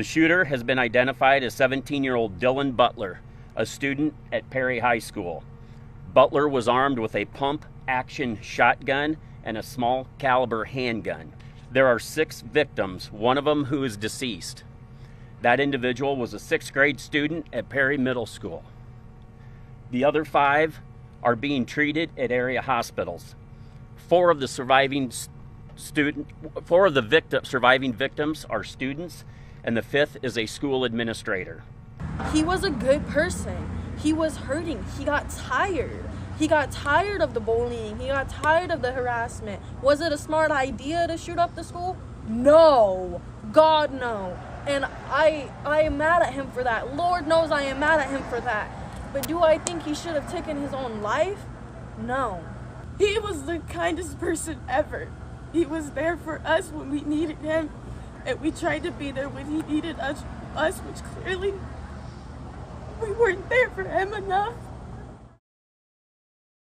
The shooter has been identified as 17 year old Dylan Butler, a student at Perry High School. Butler was armed with a pump action shotgun and a small caliber handgun. There are six victims, one of them who is deceased. That individual was a sixth grade student at Perry Middle School. The other five are being treated at area hospitals. Four of the surviving student, four of the victim, surviving victims are students, and the fifth is a school administrator. He was a good person. He was hurting. He got tired. He got tired of the bullying. He got tired of the harassment. Was it a smart idea to shoot up the school? No. God no. And I I am mad at him for that. Lord knows I am mad at him for that. But do I think he should have taken his own life? No. He was the kindest person ever. He was there for us when we needed him, and we tried to be there when he needed us, us which clearly we weren't there for him enough.